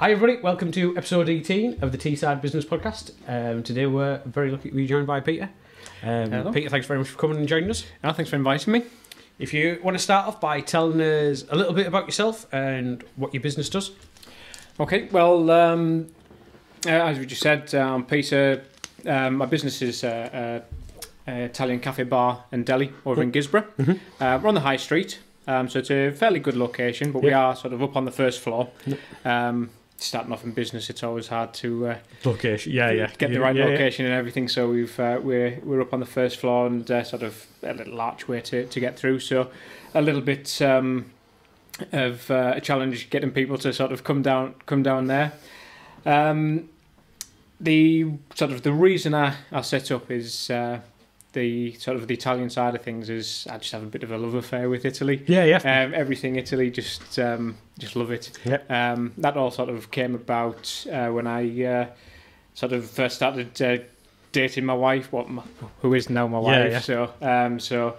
Hi, everybody. Welcome to episode 18 of the Teesside Business Podcast. Um, today, we're very lucky to be joined by Peter. Um, Hello. Peter, thanks very much for coming and joining us. Oh, thanks for inviting me. If you want to start off by telling us a little bit about yourself and what your business does. Okay, well, um, uh, as we just said, um, Peter, um, my business is uh, uh, uh, Italian cafe bar and deli over in Guisborough. Mhm. Uh, we're on the high street, um, so it's a fairly good location, but we are sort of up on the first floor. Um, starting off in business, it's always hard to uh, Location, yeah, yeah. get the right yeah, yeah. location and everything. So we've uh, we're we're up on the first floor and uh, sort of a little archway to, to get through. So a little bit um, of uh, a challenge getting people to sort of come down come down there. Um, the sort of the reason I, I set up is uh, the sort of the Italian side of things is I just have a bit of a love affair with Italy. Yeah, yeah. Um, everything Italy, just um, just love it. Yep. Um, that all sort of came about uh, when I uh, sort of first started uh, dating my wife, what my, who is now my wife. yeah. So um, so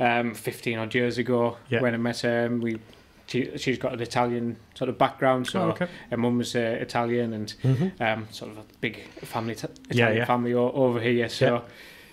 um, fifteen odd years ago Yeah. when I met her, and we she, she's got an Italian sort of background, so Oh, okay. her mum was uh, Italian and Mhm. um, sort of a big family Yeah, Italian yeah. family over here. So Yeah.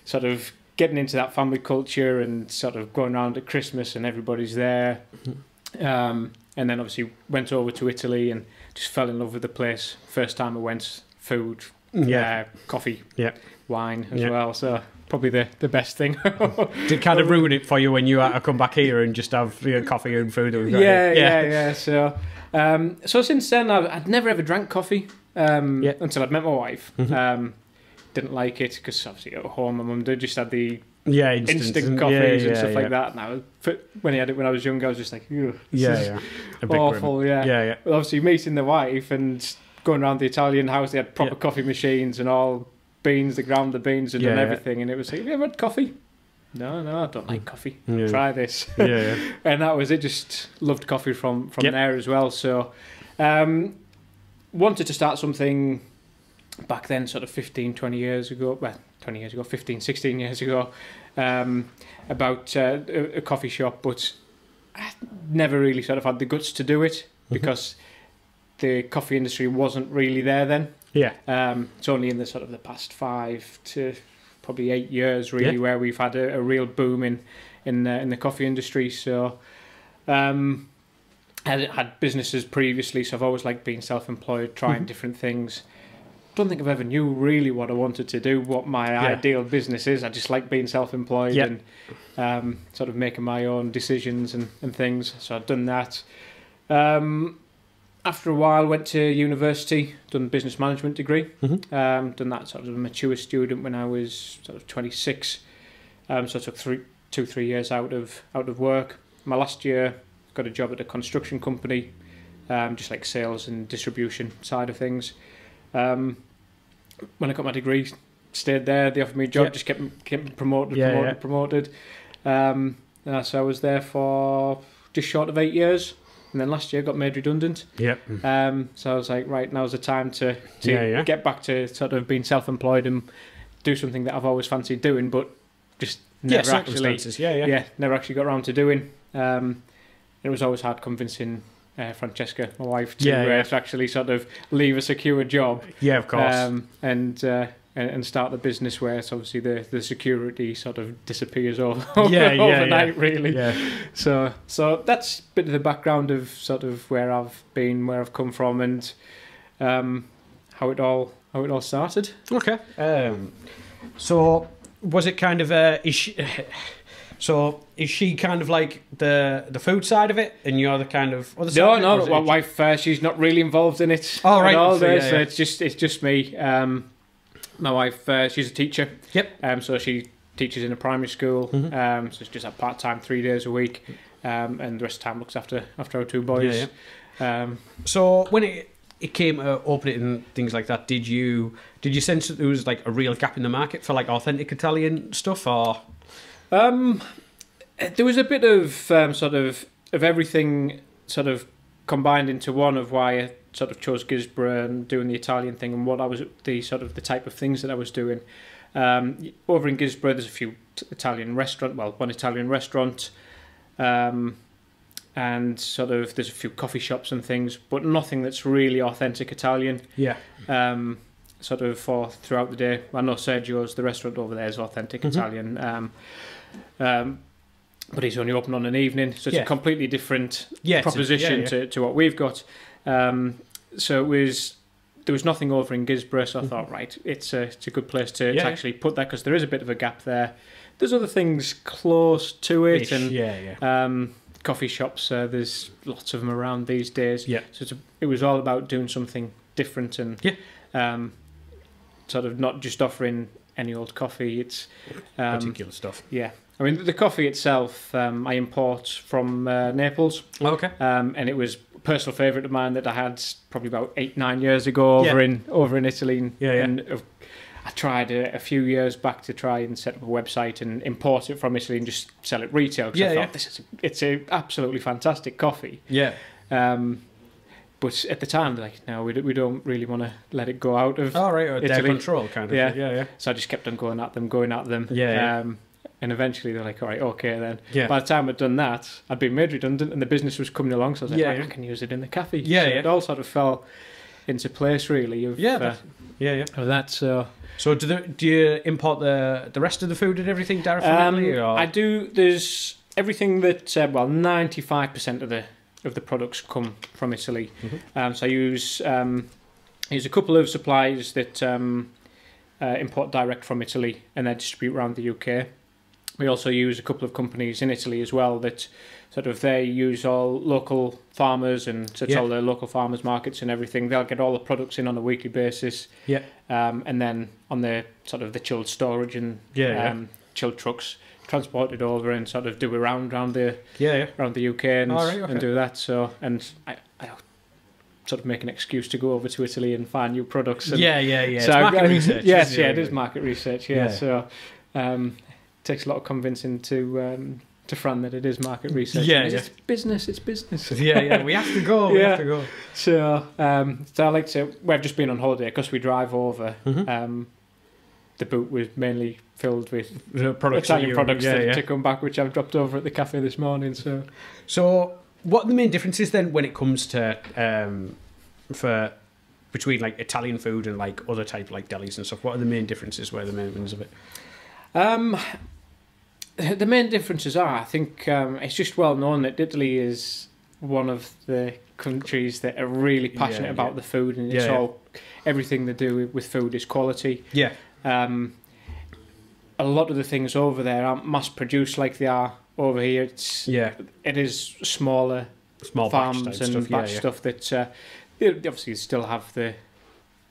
sort of getting into that family culture and sort of going around at Christmas and everybody's there. Mm-hmm. Um, and then obviously went over to Italy and just fell in love with the place. First time I went, food, Yeah. uh, coffee, Yeah. wine as Yeah. well. So probably the, the best thing. Did kind of ruin it for you when you had to come back here and just have you know, coffee and food? yeah, here? yeah, yeah, So, um, so since then, I've, I'd never ever drank coffee um, Yeah. until I'd met my wife. Mhm. Um, didn't like it because obviously at home my mum did just had the Yeah, instant, instant yeah, coffees and stuff yeah. like that. And I was, when he had it when I was younger, I was just like, Yeah, yeah. A bit grim. awful. Yeah. Yeah, yeah. Well, obviously meeting the wife and going around the Italian house, they had proper Yeah. coffee machines and all beans, they ground the beans and Yeah, done yeah. everything. And it was like, have you ever had coffee? No, no, I don't like coffee. Yeah. Try this. Yeah, yeah. and that was it. Just loved coffee from from Yep. there as well. So, um, wanted to start something back then, sort of 15, 20 years ago. Well, 20 years ago, 15, 16 years ago, um, about uh, a, a coffee shop, but I never really sort of had the guts to do it Mhm. because the coffee industry wasn't really there then. Yeah. Um, it's only in the sort of the past five to probably eight years, really, Yeah. where we've had a, a real boom in in the, in the coffee industry. So, um, I had, had businesses previously, so I've always liked being self-employed, trying Mhm. different things. Don't think I've ever knew really what I wanted to do, what my Yeah. ideal business is. I just like being self-employed Yeah. and um, sort of making my own decisions and, and things. So I've done that. Um, after a while, went to university, done a business management degree. Mhm. Um, done that sort of a mature student when I was sort of 26. Um, so I took three, two, three years out of out of work. My last year, got a job at a construction company, um, just like sales and distribution side of things. Um, when I got my degree, stayed there. They offered me a job, Yeah. just kept kept promoted, Yeah, promoted, yeah. promoted. Um, so I was there for just short of eight years, and then last year I got made redundant. Yep. Um, so I was like, right, now's the time to, to Yeah, yeah. get back to sort of being self-employed and do something that I've always fancied doing, but just never actually. Yeah, yeah. yeah. never actually got around to doing. Um, it was always hard convincing uh, Francesca, my wife, to, Yeah, yeah. Uh, to actually sort of leave a secure job Yeah, of course. um, and. Uh, and and start the business where it's obviously the, the security sort of disappears over, Yeah, yeah, overnight, really. yeah. So so that's a bit of the background of sort of where I've been, where I've come from, and um, how it all how it all started. Okay. Um, so was it kind of a? is she, so is she kind of like the the food side of it, and you're the kind of other side? No, of it, or no, it- my wife uh, she's not really involved in it. Oh, right, at all so, there, yeah, so yeah. it's just it's just me. Um, my wife uh, she's a teacher. Yep. Um, so she teaches in a primary school. Mhm. Um, so it's just a part time three days a week. Um, and the rest of the time looks after after our two boys. Yeah, Um, So when it it came to open it and things like that, did you did you sense that there was like a real gap in the market for like authentic Italian stuff, or Um, there was a bit of um, sort of of everything sort of combined into one of why I sort of chose Guisborough and doing the Italian thing and what I was the sort of the type of things that I was doing. Um, over in Guisborough, there's a few Italian restaurant, well, one Italian restaurant. Um, and sort of there's a few coffee shops and things, but nothing that's really authentic Italian. Yeah. Um, sort of for throughout the day. I know Sergio's, the restaurant over there, is authentic Mhm. Italian. Um, um, but he's only open on an evening, so it's Yeah. a completely different Yeah. a- proposition yeah. To, to what we've got. Um, so it was there was nothing over in Guisborough, so I Mhm. thought right, it's a it's a good place to, Yeah, to actually put that because there is a bit of a gap there. There's other things close to it, Ish, and yeah, yeah. um, coffee shops. Uh, there's lots of them around these days. Yeah. So it's a, it was all about doing something different and Yeah. um, sort of not just offering any old coffee. It's um, Particular stuff. yeah. I mean, the coffee itself, um, I import from uh, Naples, Okay. um, and it was a personal favourite of mine that I had probably about eight, nine years ago over Yeah. in over in Italy. And, Yeah, yeah. and, uh, I tried a, a few years back to try and set up a website and import it from Italy and just sell it retail. 'cause I Yeah, thought yeah. this is a, it's a absolutely fantastic coffee. Yeah. Um, but at the time, like, no, we, we don't really want to let it go out of. All right. Or their Italy. control kind of. Yeah. thing. Yeah. Yeah. So I just kept on going at them, going at them. Yeah, yeah. Um, and eventually they're like, all right, okay then. Yeah. By the time I'd done that, I'd been made redundant and the business was coming along. So I was like, Yeah, right, yeah. I can use it in the cafe. Yeah, So yeah. It all sort of fell into place, really. Of, Yeah, uh, yeah, yeah. of that. So So do the, do you import the the rest of the food and everything direct from um, I do. There's everything that uh, well, ninety five percent of the of the products come from Italy. Mhm. Um, so I use um, use a couple of suppliers that um, uh, import direct from Italy and then distribute around the UK. We also use a couple of companies in Italy as well that sort of they use all local farmers and so it's Yeah. all the local farmers markets and everything. They'll get all the products in on a weekly basis. Yeah. Um, and then on the sort of the chilled storage and Yeah, yeah. um, chilled trucks transported over and sort of do a round around the yeah, yeah. around the UK and, right, okay. and do that. So and I, I sort of make an excuse to go over to Italy and find new products. And Yeah, yeah, yeah. so it's I- market I- research. Yes, yeah, it is market research. Yeah, Yeah. so um, it takes a lot of convincing to um, to Fran that it is market research. Yeah, yeah. just business. It's business. Yeah, yeah. We have to go. We Yeah. have to go. So, um, so I like to. We've just been on holiday because we drive over. Mhm. Um, the boot was mainly filled with The products Italian you- products yeah, to, yeah. to come back, which I've dropped over at the cafe this morning. So, So, what are the main differences then when it comes to um, for between like Italian food and like other type like delis and stuff? What are the main differences? Where the main ones of it? um, the main differences are, I think, um, it's just well known that Italy is one of the countries that are really passionate Yeah, about the food, and it's all everything they do with- with food is quality. Yeah, Um, a lot of the things over there aren't mass produced like they are over here. It's yeah. it is smaller Small farms and stuff. yeah, yeah. stuff that uh, obviously still have the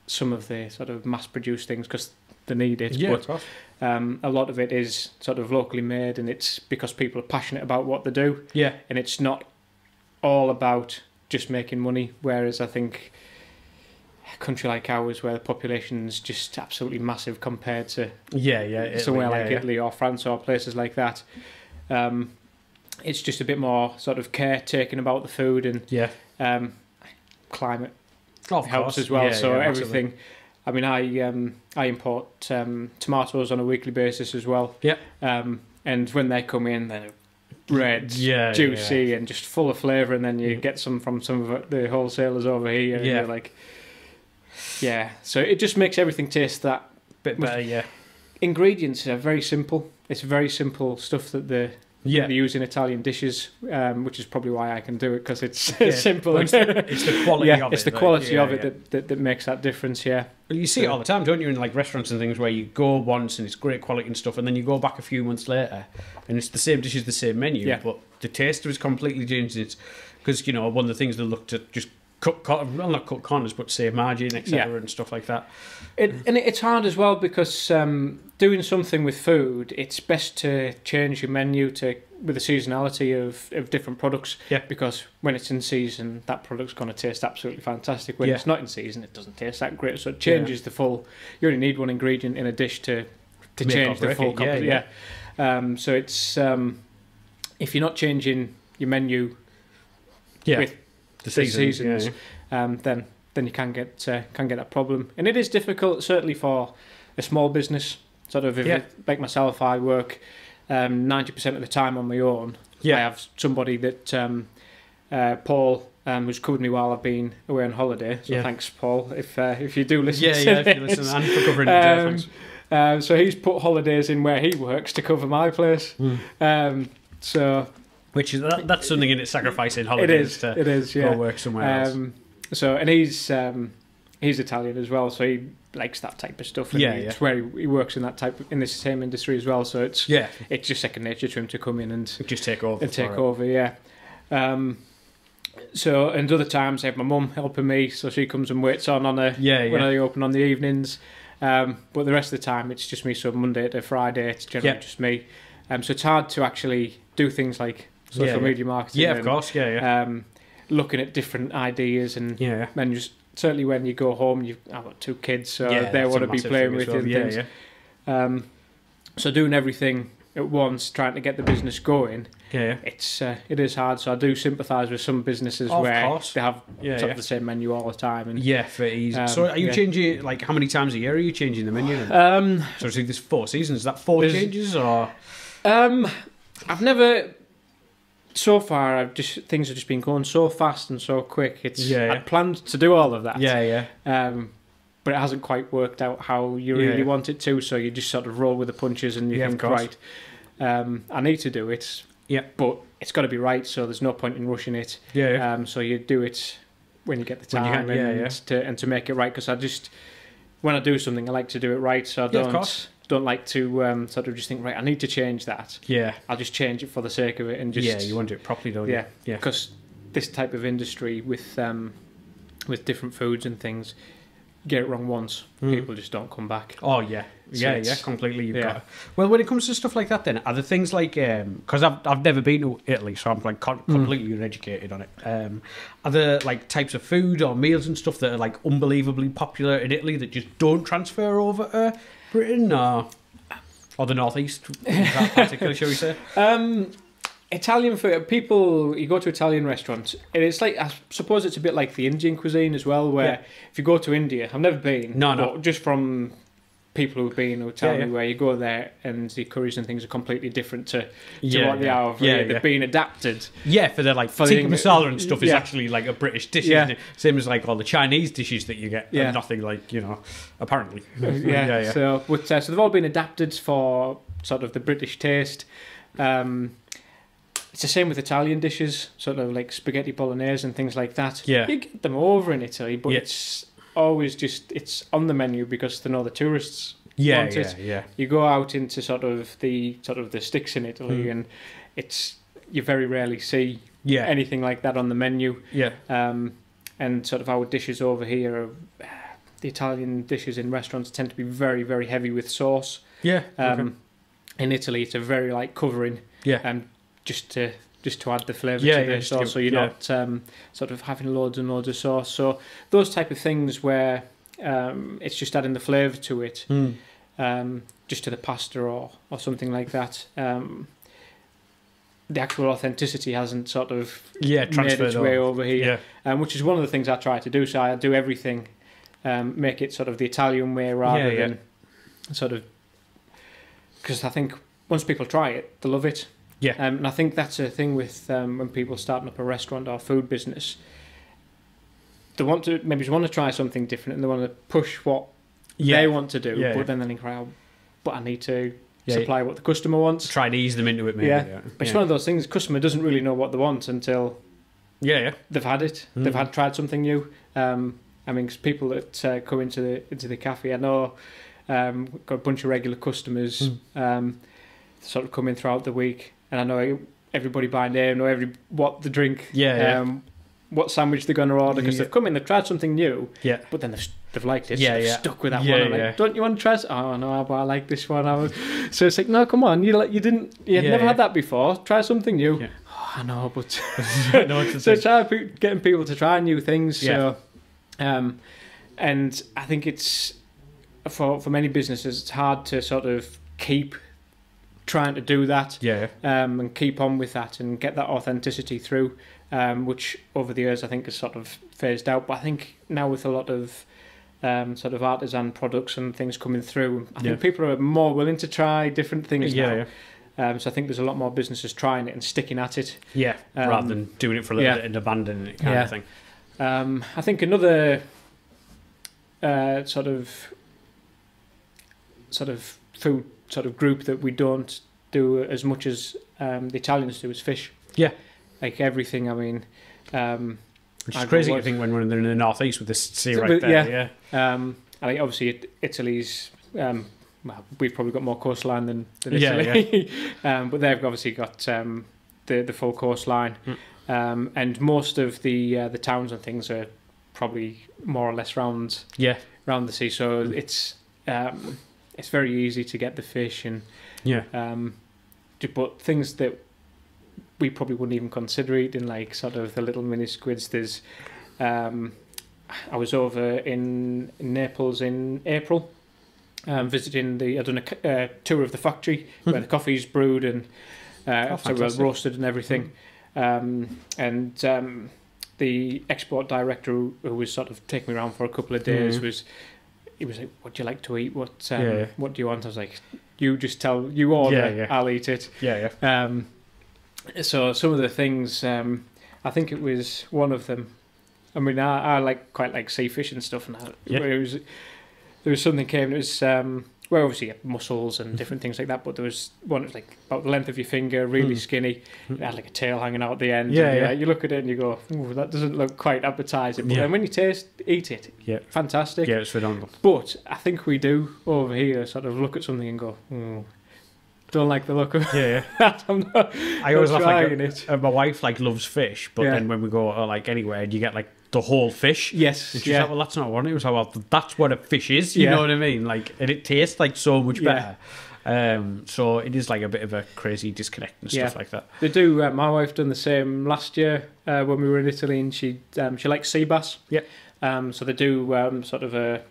some of the sort of mass produced things because they need it. Yeah, but um, a lot of it is sort of locally made, and it's because people are passionate about what they do, Yeah, and it's not all about just making money. Whereas I think a country like ours, where the population's just absolutely massive compared to yeah, yeah. Italy, somewhere yeah, like yeah. Italy or France or places like that, um, it's just a bit more sort of care taken about the food and Yeah, um, climate of helps course. as well. Yeah, so yeah, everything. I mean, I um, I import um, tomatoes on a weekly basis as well. Yeah. Um, and when they come in, they're red, Yeah, juicy, and just full of flavour. And then you Mm. get some from some of the wholesalers over here. And Yeah. you're like, yeah. So it just makes everything taste that. bit better. Yeah, Ingredients are very simple. It's very simple stuff that the yeah. they use in Italian dishes, um, which is probably why I can do it because it's Yeah. simple. Well, it's, the, it's the quality yeah, of it's it. the quality yeah, of it. That, that that makes that difference. Yeah. Well, You see it all the time, don't you? In like restaurants and things where you go once and it's great quality and stuff, and then you go back a few months later and it's the same dishes, the same menu, but the taste was completely changed. It's because you know one of the things they look at just cut, cut well not cut corners, but save margin, etc., Yeah. and stuff like that. It, and it's hard as well because um, doing something with food, it's best to change your menu to with the seasonality of, of different products. Yeah. Because when it's in season, that product's going to taste absolutely fantastic. When Yeah. it's not in season, it doesn't taste that great. So it changes the full. You only need one ingredient in a dish to to Make change the full. yeah, yeah. yeah. Um, so it's um, if you're not changing your menu Yeah, with the the seasons, yeah, um, then then you can get uh, can get that problem, and it is difficult certainly for a small business. Sort of, if Yeah. it, like myself, I work um, ninety percent of the time on my own. Yeah. I have somebody that um, uh, Paul, um, who's covered me while I've been away on holiday. So Yeah. thanks, Paul, if uh, if you do listen. Yeah, to yeah. If you this. listen, and for covering it, Um, thanks. Uh, so he's put holidays in where he works to cover my place. Hmm. Um, so Which is that, that's something in it, sacrificing it holidays is. to It is. go work somewhere else. Um, so and he's um, he's Italian as well, so he likes that type of stuff. And Yeah, yeah. It's where he, he works in that type of, in the same industry as well. So it's Yeah, it's just second nature to him to come in and just take over. and take it. over. Yeah. Um, so and other times I have my mum helping me, so she comes and waits on on a Yeah, when yeah. I open on the evenings. Um, but the rest of the time it's just me. So Monday to Friday it's generally Yeah. just me. Um, so it's hard to actually do things like social Yeah, media marketing. Yeah, of and, course. Yeah, yeah. Um, looking at different ideas and yeah, and just certainly when you go home, you've I've got two kids, so yeah, they want to be playing with as you Yeah, things. yeah. Um, so doing everything at once, trying to get the business going, Yeah, yeah. it's uh, it is hard. So I do sympathise with some businesses Of where course. they have Yeah, yeah. the same menu all the time. And Yeah, for ease. Um, so are you yeah. changing like how many times a year are you changing the menu? Then? um, so there's four seasons. Is that four changes or? um, I've never. So far, I've just things have just been going so fast and so quick. It's Yeah, yeah. I'd planned to do all of that. Yeah, yeah. Um, but it hasn't quite worked out how you Yeah. really want it to. So you just sort of roll with the punches, and you Yeah, think, right, um, I need to do it. Yeah. But it's got to be right. So there's no point in rushing it. Yeah, yeah. Um, so you do it when you get the time, get- yeah, and yeah. to and to make it right. Because I just when I do something, I like to do it right. So I Yeah, of don't course. Don't like to um, sort of just think, right, I need to change that. yeah. I'll just change it for the sake of it, and just yeah, you want to do it properly, don't yeah, you? Yeah. because this type of industry with um, with different foods and things, get it wrong once, Mm. people just don't come back. Oh yeah, So yeah, yeah, completely. You've yeah. got. Well, when it comes to stuff like that, then are there things like because I've I've never been to Italy, so I'm like com- Mm. completely uneducated on it. Um, are there like types of food or meals and stuff that are like unbelievably popular in Italy that just don't transfer over to Britain or or the northeast, particularly, shall we say? Um, Italian food. People, you go to Italian restaurants, and it's like I suppose it's a bit like the Indian cuisine as well. Where Yeah. if you go to India, I've never been. No, no. just from people who've been who tell Yeah, me yeah. where you go there and the curries and things are completely different to, to Yeah, what they are over Yeah, here. yeah. They've been adapted. Yeah, for the like For the tikka masala and stuff is actually like a British dish, Yeah. isn't it? Same as like all the Chinese dishes that you get. Yeah. and nothing like you know, apparently. yeah. So, but, uh, so they've all been adapted for sort of the British taste. Um, it's the same with Italian dishes, sort of like spaghetti bolognese and things like that. Yeah. you get them over in Italy, but it's always just it's on the menu because they know the tourists. yeah, want yeah, it. yeah. You go out into sort of the sort of the sticks in Italy, Mm. and it's you very rarely see Yeah, anything like that on the menu. yeah, Um, and sort of our dishes over here, are, the Italian dishes in restaurants tend to be very, very heavy with sauce. yeah. Um, okay. In Italy, it's a very light covering, Yeah, um, just to just to add the flavour Yeah, to yeah, the just to sauce, give- so you're yeah. not um, sort of having loads and loads of sauce. So those type of things where um, it's just adding the flavour to it, Mm. um, just to the pasta or or something like that. Um, the actual authenticity hasn't sort of yeah. made its way over. here Yeah, um, which is one of the things I try to do. So I do everything, um, make it sort of the Italian way rather than sort of because I think once people try it, they love it. Yeah. um, and I think that's a thing with um, when people starting up a restaurant or food business. They want to maybe just want to try something different and they want to push what yeah. they want to do, Yeah, but yeah. then they think, "Well, but I need to supply what the customer wants." Try and ease them into it, maybe. Yeah. But it's one of those things. Customer doesn't really know what they want until yeah, yeah. they've had it. Mm. They've had tried something new. Um, I mean, 'cause people that uh, come into the into the cafe, I know, um, we've got a bunch of regular customers, Mm. um, sort of coming throughout the week, and I know everybody by name, know every what the drink, Yeah, yeah. um, what sandwich they're going to order because Yeah. they've come in, they've tried something new, Yeah. but then they've, they've liked it, Yeah, they've yeah. stuck with that Yeah, one. Yeah. like, don't you want to try? s- Oh no, but I like this one. I was, so it's like, no, come on, you like you didn't, you had Yeah, never yeah. had that before. Try something new. Yeah. Oh, I know, but no, so try getting people to try new things. Yeah. So, um, and I think it's for for many businesses, it's hard to sort of keep trying to do that yeah, um, and keep on with that and get that authenticity through, um, which over the years I think has sort of phased out. But I think now with a lot of um, sort of artisan products and things coming through, I Yeah. think people are more willing to try different things yeah, now. yeah. Um, so I think there's a lot more businesses trying it and sticking at it. Yeah, Um, rather than doing it for a little yeah. bit and abandoning it kind Yeah. of thing. Um, I think another uh, sort of sort of food sort of group that we don't do as much as um, the Italians do is fish. Yeah. like everything. I mean, um, Which I is crazy to think when we're in the northeast with this sea right but, there. yeah. Yeah. um, I think obviously it, Italy's. Um, well, we've probably got more coastline than, than Yeah, Italy, um, but they've obviously got um, the the full coastline, Mm. um, and most of the uh, the towns and things are probably more or less round Yeah. around the sea, so Mm. it's um, it's very easy to get the fish and Yeah. um, but things that we probably wouldn't even consider eating, like sort of the little mini squids. There's, um, I was over in Naples in April, um, visiting the. I done a uh, tour of the factory where the coffee's brewed and uh, Oh, well roasted and everything. Um, and um, the export director who, was sort of taking me around for a couple of days Mhm. was. He was like, "What do you like to eat? What um, Yeah, yeah. what do you want?" I was like, "You just tell you order, Yeah. I'll eat it." Yeah. Yeah. Um, so some of the things, um, I think it was one of them. I mean, I, I like quite like sea fish and stuff, and I, Yeah. it was there was something came. It was um, well, obviously you had mussels and different things like that, but there was one that was like about the length of your finger, really Mm. skinny. It had like a tail hanging out at the end. Yeah, yeah. You look at it and you go, Ooh, that doesn't look quite appetizing. But Yeah. then when you taste, eat it, Yeah. fantastic. Yeah, it's phenomenal. But I think we do over here sort of look at something and go, "Hmm, don't like the look of Yeah, yeah. not, I always laugh like it. uh, my wife like loves fish, but Yeah. then when we go uh, like anywhere, you get like the whole fish. Yes, And she's yeah. like, well, that's not what it was. Like, well, that's what a fish is. You Yeah. know what I mean? Like, and it tastes like so much better. Yeah. Um, so it is like a bit of a crazy disconnect and stuff Yeah. like that. They do. Uh, my wife done the same last year uh, when we were in Italy, and she um, she likes sea bass. Yep. Um, so they do um, sort of a,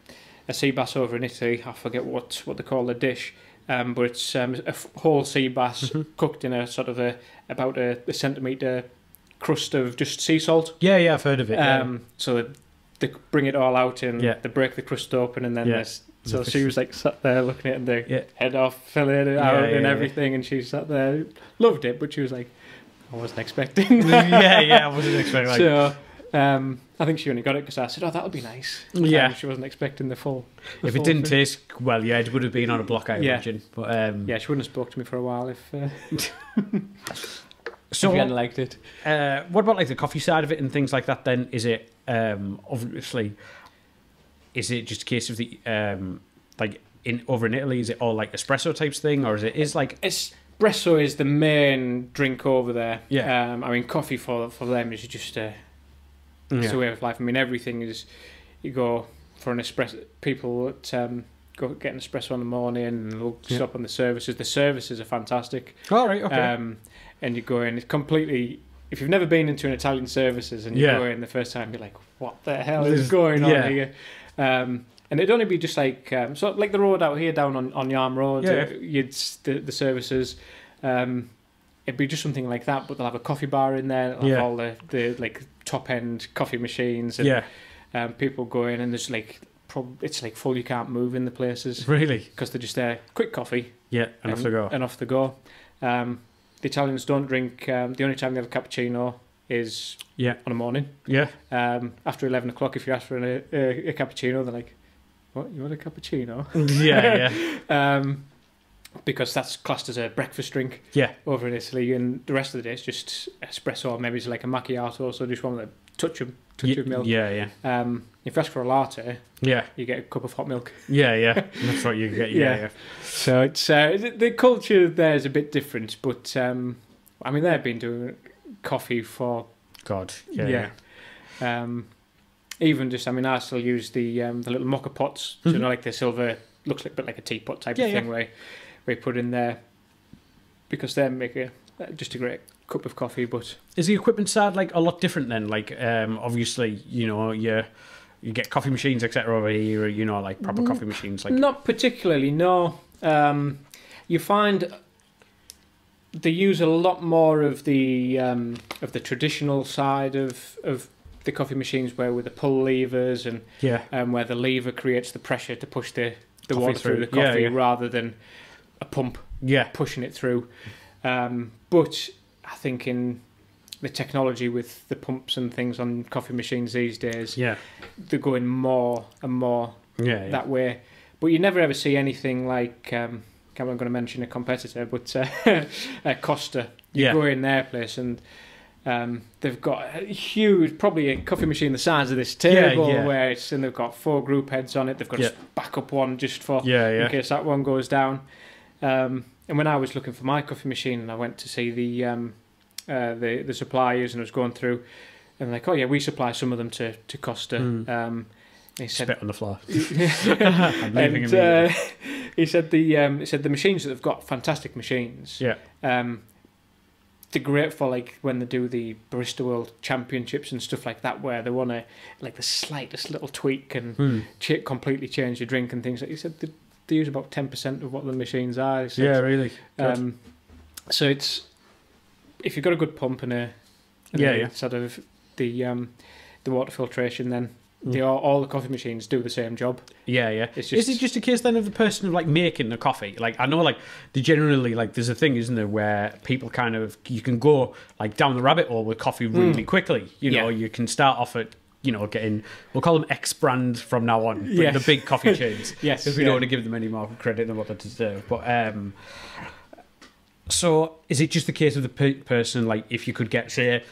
a sea bass over in Italy. I forget what what they call the dish, um, but it's um, a f- whole sea bass Mhm. cooked in a sort of a about a, a centimeter crust of just sea salt. Yeah, yeah, I've heard of it. yeah. Um, so they, they bring it all out and Yeah. they break the crust open, and then Yeah. there's. So The she was like sat there looking at it and they Yeah. head off, filling it Yeah, out yeah, and yeah. everything, and she sat there, loved it, but she was like, I wasn't expecting that. yeah, yeah, I wasn't expecting like. so um, I think she only got it because I said, "Oh, that'll be nice." Yeah. Um, she wasn't expecting the full. the if it didn't thing. taste well, yeah, it would have been on a block, I Yeah. imagine. But um, yeah, she wouldn't have spoke to me for a while if, uh, So if you hadn't liked it. Uh, what about like the coffee side of it and things like that? Then is it um, obviously is it just a case of the um, like in over in Italy? Is it all like espresso types thing, or is it is like Espresso is the main drink over there. Yeah. Um, I mean, coffee for for them is just a it's yeah, a way of life. I mean, everything is you go for an espresso. People that um, go get an espresso in the morning and look Yeah. stop on the services. The services are fantastic. all right, okay, Um, and you go in, it's completely. If you've never been into an Italian services and you Yeah. go in the first time, you're like, "What the hell is is- going on yeah. here?" Um, and it'd only be just like um, so, like the road out here down on on Yarm Road. Yeah. uh, you'd the the services. Um, it'd be just something like that, but they'll have a coffee bar in there. They'll have Yeah. all the the like top end coffee machines. And, yeah, um, people go in and there's like prob- it's like full. You can't move in the places really, because they're just there. Quick coffee yeah, and off to go. and off the go. Um, the Italians don't drink. Um, the only time they have a cappuccino is Yeah. on a morning. Yeah, Um, after eleven o'clock, if you ask for a, a, a cappuccino, they're like, "What? You want a cappuccino?" yeah, yeah, um, because that's classed as a breakfast drink yeah, over in Italy, and the rest of the day it's just espresso or maybe it's like a macchiato. So just one a touch of touch of milk. yeah, yeah, Um, if you ask for a latte, yeah, you get a cup of hot milk. yeah, yeah. That's what you get. Yeah, Yeah. yeah, So it's uh, the- the culture there is a bit different, but um, I mean they've been doing coffee for God, yeah, yeah. Um, even just I mean I still use the um, the little moka pots, so, you Mhm. know, like the silver looks like a bit like a teapot type of thing where you put in there because they make a just a great cup of coffee. But Is the equipment side like a lot different then? Like, um, obviously, you know, you you get coffee machines, etc. Over here, you know, like proper Mm, coffee machines, like not particularly. No, um, you find they use a lot more of the um, of the traditional side of of the coffee machines, where with the pull levers and yeah, um, where the lever creates the pressure to push the, the Coffee water through, through. the Yeah, coffee yeah. rather than a pump Yeah. pushing it through. Um, but I think in the technology with the pumps and things on coffee machines these days, Yeah. they're going more and more Yeah. yeah. that way. But you never ever see anything like. Um, I'm going to mention a competitor, but uh, uh, Costa. You Yeah. go in their place and um, they've got a huge, probably a coffee machine the size of this table, yeah. where it's and they've got four group heads on it. They've got Yeah. a backup one just for yeah. in case that one goes down. Um, and when I was looking for my coffee machine, and I went to see the um, uh, the the suppliers, and I was going through, and like, oh yeah, we supply some of them to to Costa. Mm. Um, he said, Spit on the floor. I'm leaving and uh, he said the um, he said the machines that they've got fantastic machines. Yeah. Um, they're great for like when they do the Barista World Championships and stuff like that, where they want to like the slightest little tweak and Hmm. ch- completely change your drink and things. Like he said, they use about ten percent of what the machines are. Yeah, really. Um, so it's if you've got a good pump and a, and Yeah, yeah. sort of the um, the water filtration, then Mm. they all, all the coffee machines do the same job. Yeah, yeah. It's is just- it just a case then of the person of like making the coffee? Like I know, like they generally like there's a thing, isn't there, where people kind of you can go like down the rabbit hole with coffee really quickly. You know, Yeah. you can start off at you know getting we'll call them X brand from now on, Yes. the big coffee chains. Yes, because we yeah. don't want to give them any more credit than what they deserve. But um, so is it just the case of the pe- person like if you could get say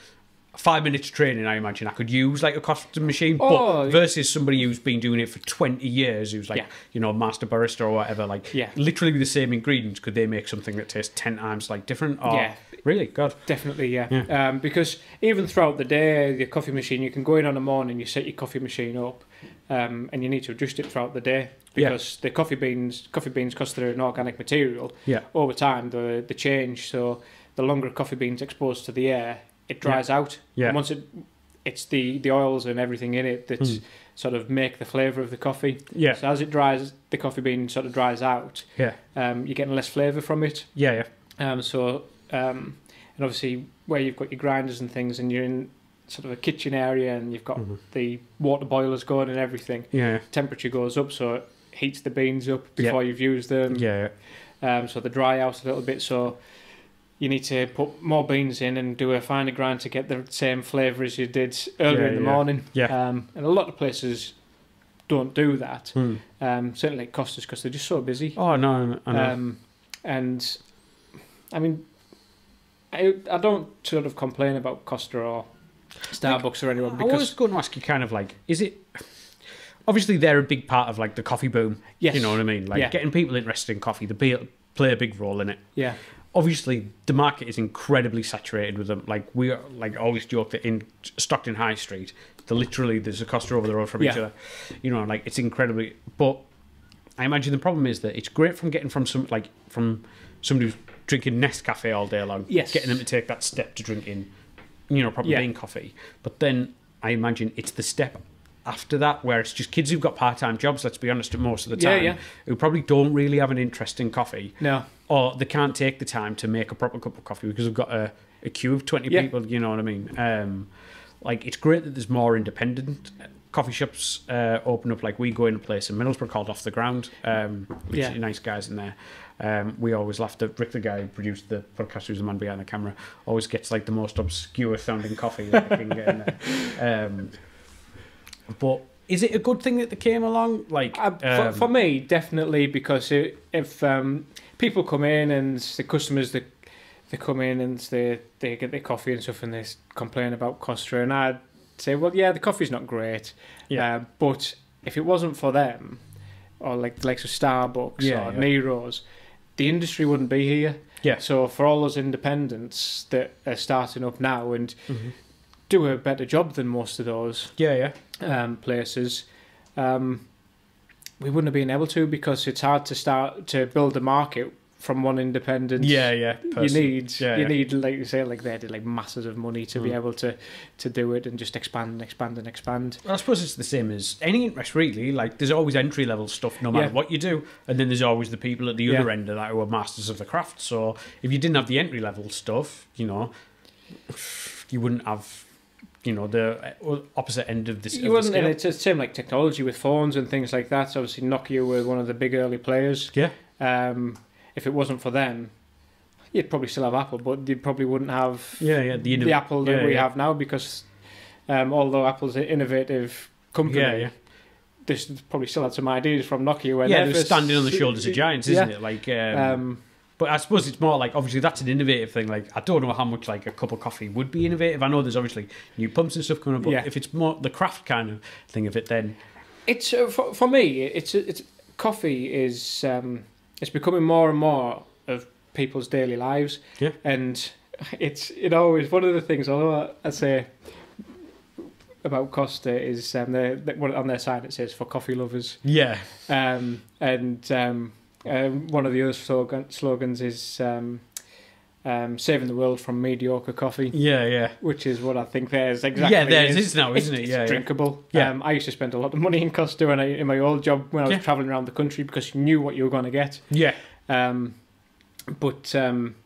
five minutes training, I imagine I could use like a coffee machine, Oh, but versus somebody who's been doing it for twenty years, who's like Yeah. you know master barista or whatever, like Yeah. literally the same ingredients, could they make something that tastes ten times like different? Or, Yeah. really, God, Definitely, yeah. Um, because even throughout the day, your coffee machine, you can go in on a morning, you set your coffee machine up, um, and you need to adjust it throughout the day Yeah. because the coffee beans, coffee beans, because they're an organic material, Yeah. over time the the change. So the longer coffee bean's exposed to the air, it dries out. Yeah. And once it, it's the the oils and everything in it that Hmm. sort of make the flavour of the coffee. yeah, So as it dries, the coffee bean sort of dries out. yeah, Um, you're getting less flavour from it. yeah, yeah, Um, so, um, and obviously where you've got your grinders and things, and you're in sort of a kitchen area, and you've got Mhm. the water boilers going and everything. yeah, Temperature goes up, so it heats the beans up Yeah. before you've used them. yeah, Um, so they dry out a little bit. So you need to put more beans in and do a finer grind to get the same flavour as you did earlier Yeah, in the yeah. morning. Yeah. Um, and a lot of places don't do that. Hmm. Um, certainly at Costas because they're just so busy. Oh no, I know. Um, and I mean, I I don't sort of complain about Costa or Starbucks or anyone because. I was going to ask you, kind of like, is it? Obviously, they're a big part of like the coffee boom. yes, You know what I mean? Like Yeah. getting people interested in coffee, they be, play a big role in it. yeah, obviously the market is incredibly saturated with them. Like we are, like always joke that in Stockton High Street, the literally there's a Costa over the road from each other. You know, like it's incredibly. But I imagine the problem is that it's great from getting from some like from somebody who's drinking Nest Nescafe all day long. Yes. getting them to take that step to drinking, you know, proper Yeah. bean coffee. But then I imagine it's the step. After that, where it's just kids who've got part-time jobs, let's be honest, most of the Yeah, time, yeah. who probably don't really have an interest in coffee, no, or they can't take the time to make a proper cup of coffee because they've got a, a queue of 20 Yeah. people, you know what I mean? Um, like, it's great that there's more independent coffee shops uh, open up. Like, we go in a place in Middlesbrough called Off the Ground, um, which Yeah. are nice guys in there. Um, we always laugh that Rick, the guy who produced the podcast, who's the man behind the camera, always gets like the most obscure sounding coffee that they can get in there. Um, but is it a good thing that they came along? Like, Uh, um, for, for me, definitely because it, if um, people come in and the customers that they come in and they they get their coffee and stuff and they complain about Costa and I'd say, well, yeah, the coffee's not great, Yeah. uh, but if it wasn't for them or like the likes of Starbucks Yeah, or yeah. Nero's, the industry wouldn't be here. yeah. So for all those independents that are starting up now and Mhm. do a better job than most of those Yeah, yeah. um, places, um, we wouldn't have been able to because it's hard to start to build a market from one independent. Yeah, yeah. You need, Yeah, you yeah. need, like you say, like they did, like masses of money to be Mm. able to, to do it and just expand and expand and expand. Well, I suppose it's the same as any interest, really. Like, there's always entry level stuff, no matter Yeah. what you do, and then there's always the people at the other end of that who are masters of the craft. So, if you didn't have the entry level stuff, you know, you wouldn't have, you know, the uh, opposite end of this. You the wouldn't, and it's the same like technology with phones and things like that. So obviously, Nokia were one of the big early players. Yeah. Um, if it wasn't for them, you'd probably still have Apple, but you probably wouldn't have Yeah, yeah. The, the Apple that yeah, we yeah. have now because um, although Apple's an innovative company, Yeah, yeah. this probably still had some ideas from Nokia. When Yeah, they they're standing on the shoulders of giants, isn't it? Like, um, Um, but I suppose it's more like obviously that's an innovative thing. Like, I don't know how much like a cup of coffee would be innovative. I know there's obviously new pumps and stuff coming up, but Yeah. if it's more the craft kind of thing of it, then It's uh, for, for me. It's it's coffee is um, it's becoming more and more of people's daily lives. Yeah. and it's you know it's one of the things. Although I say about Costa is um, they, they, on their sign it says for coffee lovers, yeah, um, and um, um, one of the other slogan, slogans is. Um, um, saving the world from mediocre coffee, yeah, yeah, which is what I think there's exactly. yeah. There's is. is now, isn't it? It's Yeah, yeah. drinkable. Yeah. Um, I used to spend a lot of money in Costa when I, in my old job when I was Yeah. traveling around the country because you knew what you were going to get. yeah, Um, but um,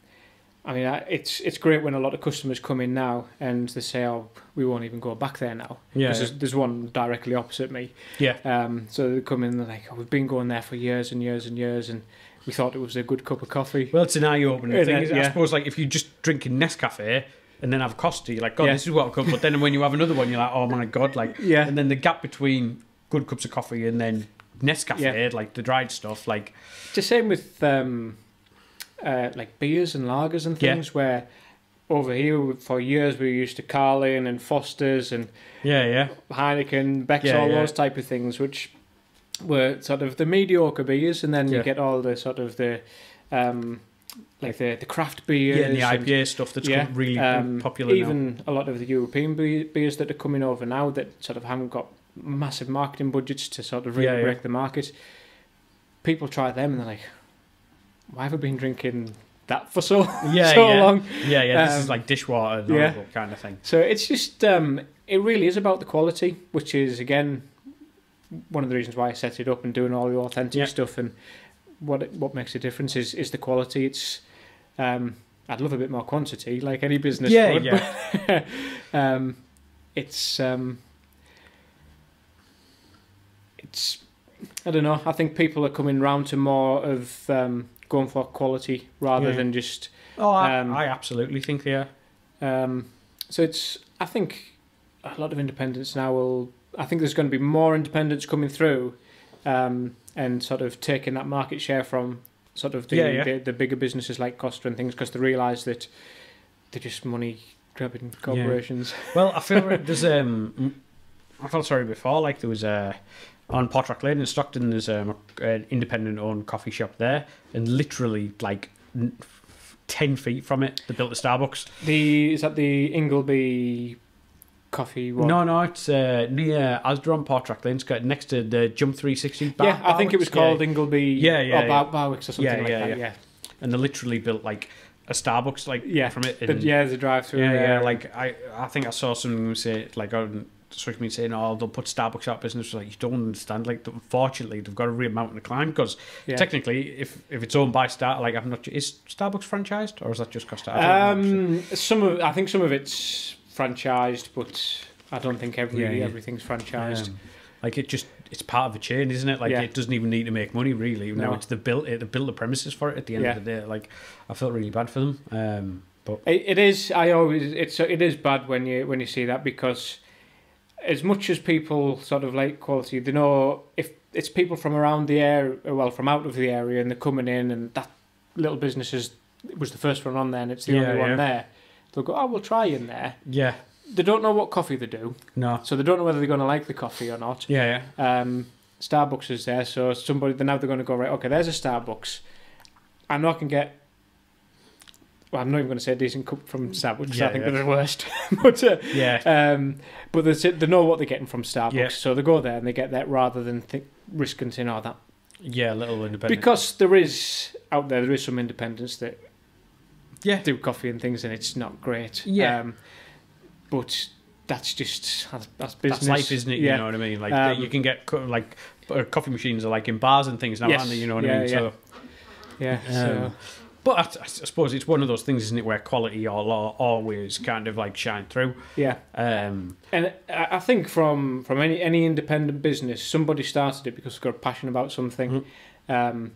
I mean, it's it's great when a lot of customers come in now and they say, "Oh, we won't even go back there now." yeah, There's, there's one directly opposite me. yeah. Um, so they come in and they're like, "Oh, we've been going there for years and years and years, and we thought it was a good cup of coffee." Well, it's an eye-opening Yeah, thing. isn't it? I suppose like if you just drinking Nescafe and then have Costa, you're like, God, Yeah. this is what I could. But then when you have another one, you're like, Oh my God, like. Yeah, And then the gap between good cups of coffee and then Nescafe, Yeah. like the dried stuff, like It's the same with um, uh, like beers and lagers and Yeah. things where over here for years we were used to Carling and Foster's and yeah, yeah, Heineken, Beck's, Yeah, all yeah. those type of things, which were sort of the mediocre beers, and then Yeah. you get all the sort of the um, like the the craft beers, yeah, and the and IPA stuff that's yeah, really um, popular now. even a lot of the European beers that are coming over now that sort of haven't got massive marketing budgets to sort of really Yeah, yeah. break the market. People try them and they're like, "Why have I been drinking that for so Yeah, so yeah. long?" Yeah, yeah, this um, is like dishwater, yeah. kind of thing. So it's just um, it really is about the quality, which is again one of the reasons why I set it up and doing all the authentic Yeah. stuff. And what it, what makes a difference is is the quality. It's um, I'd love a bit more quantity, like any business. Yeah, would, yeah. but, um, it's um, it's I don't know. I think people are coming round to more of um, going for quality rather Yeah. than just Oh, I, Um, I absolutely think they are. um, so it's. I think a lot of independents now will. I think there's going to be more independents coming through, um, and sort of taking that market share from sort of the Yeah, yeah. The, the bigger businesses like Costa and things because they realise that they're just money grabbing corporations. Well, I feel like there's um, I felt sorry before. Like there was a on Portrack Lane in Stockton. There's um, an independent-owned coffee shop there, and literally like n- ten feet from it, they built a Starbucks. The is that the Ingleby coffee one? No, no, it's uh, near Asda on Portrack Lane. It's got next to the Jump 360. Bar, yeah, I think it was called yeah. Ingleby. Yeah, yeah, or yeah. Bar- Barwicks or something Yeah, like yeah, that. yeah. Yeah, and they literally built like a Starbucks like yeah. from it. The, and- yeah, the drive-through. yeah, yeah. Like I, I think I saw something say like on social media saying, "Oh, they'll put Starbucks out of business." Like you don't understand. Like unfortunately, they've got a real mountain to climb because yeah. technically, if if it's owned by Star, like I'm not, is Starbucks franchised or is that just Costa? Um, some of I think some of it's franchised, but I don't think every Yeah, yeah. everything's franchised. Um, like it just it's part of a chain, isn't it? Like Yeah. it doesn't even need to make money really. No. it's the built it, they built the premises for it at the end Yeah. of the day. Like I felt really bad for them. Um, but It, it is. I always. It's. It is bad when you when you see that because as much as people sort of like quality, they know if it's people from around the area, well, from out of the area, and they're coming in, and that little business is was the first one on there, and it's the Yeah, only yeah. one there. They'll go, oh, we'll try in there. yeah, They don't know what coffee they do, no, so they don't know whether they're going to like the coffee or not. yeah, yeah, Um, Starbucks is there, so somebody now they're going to go right. Okay, there's a Starbucks. I know I can get. Well, I'm not even going to say a decent cup from Starbucks. 'cause Yeah, I think yeah. they're the worst. but uh, yeah. um, but they they know what they're getting from Starbucks, Yeah. so they go there and they get that rather than think, risking saying, "Oh, that." Yeah, a little independent. Because there is out there, there is some independents that yeah, do coffee and things, and it's not great. Yeah. Um, but that's just that's, that's business. That's life, isn't it? Yeah. You know what I mean? Like Um, you can get co- like uh, coffee machines are like in bars and things now, Yes. aren't they? You know what Yeah, I mean? So, Yeah. um, So but I, I suppose it's one of those things, isn't it, where quality always kind of like shine through. yeah. Um, And I think from from any any independent business, somebody started it because they've got a passion about something. Mhm. Um,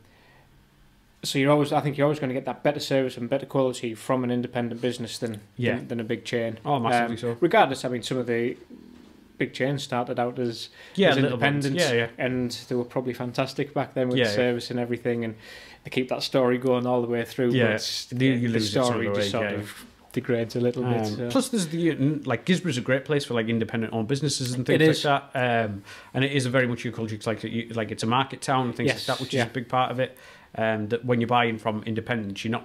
so you're always, I think you're always going to get that better service and better quality from an independent business than Yeah. than, than a big chain. Oh, massively Um, so. Regardless, I mean, some of the big chains started out as Yeah, as independent, Yeah, yeah. and they were probably fantastic back then with Yeah, the service and everything, and they keep that story going all the way through. Yeah, but it's- you- you the lose it some of story just sort yeah. of degrades a little bit. Um, so. Plus, there's the uh, like Guisborough's a great place for like independent owned businesses and things It like is. that. Um, and it is a very much your culture. It's like like it's a market town and things Yes, like that, which yeah. is a big part of it. Um, that when you're buying from independents, you're not,